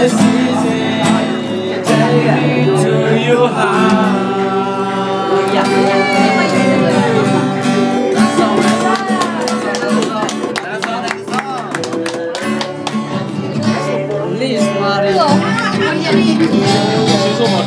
this take me to your heart. Please, Mari.